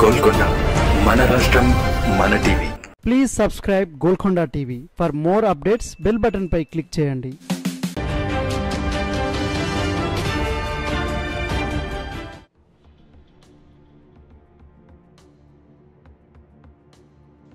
గోల్కొండ. మన రాష్ట్రం మన TV. Please subscribe Golconda TV for more updates bell button pi click చేయండి.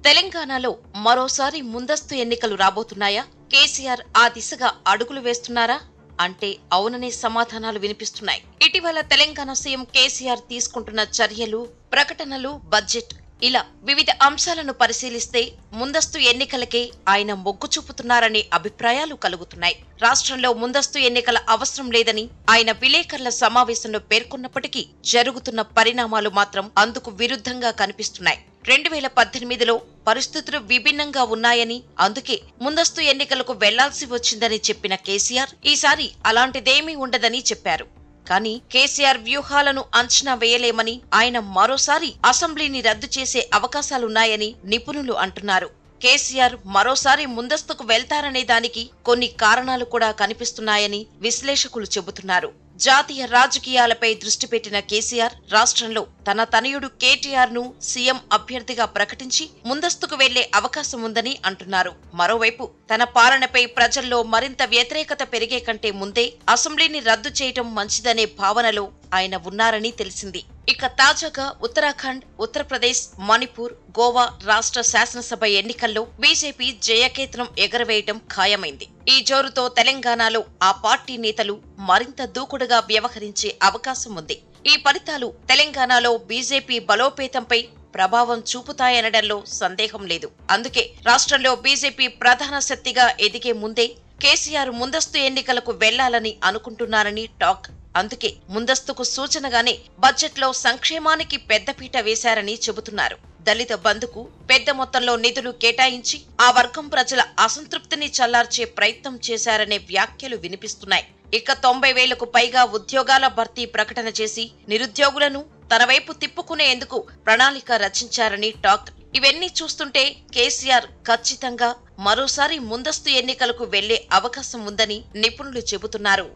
తెలంగాణలో మరోసారి ముందస్తు ఎన్నికలు రాబోతున్నాయా? కేసీఆర్ ఆ దిశగా అడుగులు వేస్తున్నారా? అంటే అవుననే సమాధానాలు వినిపిస్తున్నాయి. ఇటీవల తెలంగాణ సీఎం కేసీఆర్ తీసుకుంటున్న చర్యలు ప్రకటనలు బడ్జెట్ ఇలా వివిధ అంశాలను పరిశీలిస్తే ముందస్తు ఎన్నికలకే ఆయన మొగ్గు చూపుతున్నారనే అభిప్రాయాలు కలుగుతున్నాయి. రాష్ట్రంలో ముందస్తు ఎన్నికల అవసరం లేదని ఆయన విలేకరుల సమావేశంలో పేర్కొన్నప్పటికీ జరుగుతున్న పరిణామాలు మాత్రం అందుకు విరుద్ధంగా కనిపిస్తున్నాయి. రెండు వేల పద్దెనిమిదిలో పరిస్థితులు విభిన్నంగా ఉన్నాయని అందుకే ముందస్తు ఎన్నికలకు వెళ్ళాల్సి వచ్చిందని చెప్పిన కేసీఆర్ ఈసారి అలాంటిదేమీ ఉండదని చెప్పారు. కానీ కేసీఆర్ వ్యూహాలను అంచనా వేయలేమని ఆయన మరోసారి అసెంబ్లీని రద్దు చేసే అవకాశాలున్నాయని నిపుణులు అంటున్నారు. కేసీఆర్ మరోసారి ముందస్తుకు వెళ్తారనే దానికి కొన్ని కారణాలు కూడా కనిపిస్తున్నాయని విశ్లేషకులు చెబుతున్నారు. జాతీయ రాజకీయాలపై దృష్టి పెట్టిన కేసీఆర్ రాష్ట్రంలో తన తనయుడు కేటీఆర్ను సీఎం అభ్యర్థిగా ప్రకటించి ముందస్తుకు వెళ్ళే అవకాశం ఉందని అంటున్నారు. మరోవైపు తన పాలనపై ప్రజల్లో మరింత వ్యతిరేకత పెరిగే కంటే ముందే అసెంబ్లీని రద్దు చేయటం మంచిదనే భావనలో ఆయన ఉన్నారని తెలిసింది. ఇక తాజాగా ఉత్తరాఖండ్ ఉత్తరప్రదేశ్ మణిపూర్ గోవా రాష్ట్ర శాసనసభ ఎన్నికల్లో బీజేపీ జయకేతనం ఎగరవేయటం ఖాయమైంది. ఈ జోరుతో తెలంగాణలో ఆ పార్టీ నేతలు మరింత దూకుడుగా వ్యవహరించే అవకాశం ఉంది. ఈ ఫలితాలు తెలంగాణలో బీజేపీ బలోపేతంపై ప్రభావం చూపుతాయనడంలో సందేహం లేదు. అందుకే రాష్ట్రంలో బీజేపీ ప్రధాన శక్తిగా ఎదిగే ముందే కేసీఆర్ ముందస్తు ఎన్నికలకు వెళ్ళాలని అనుకుంటున్నారని టాక్. అందుకే ముందస్తుకు సూచనగానే బడ్జెట్లో సంక్షేమానికి పెద్దపీట వేశారని చెబుతున్నారు. దళిత బంధుకు పెద్ద మొత్తంలో నిధులు కేటాయించి ఆ వర్గం ప్రజల అసంతృప్తిని చల్లార్చే ప్రయత్నం చేశారనే వ్యాఖ్యలు వినిపిస్తున్నాయి. ఇక తొంభై వేలకు పైగా ఉద్యోగాల భర్తీ ప్రకటన చేసి నిరుద్యోగులను తన వైపు తిప్పుకునేందుకు ప్రణాళిక రచించారని టాక్ ఇవన్నీ చూస్తుంటే కేసీఆర్ ఖచ్చితంగా మరోసారి ముందస్తు ఎన్నికలకు వెళ్ళే అవకాశం ఉందని నిపుణులు చెబుతున్నారు.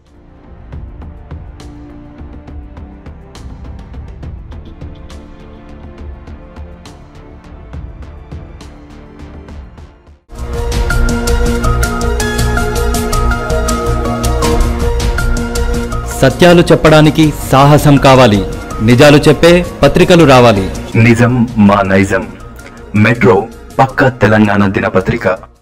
సత్యాలు చెప్పడానికి సాహసం కావాలి. నిజాలు చెప్పే పత్రికలు రావాలి. నిజం మా నైజం. మెట్రో పక్క తెలంగాణ దినపత్రిక.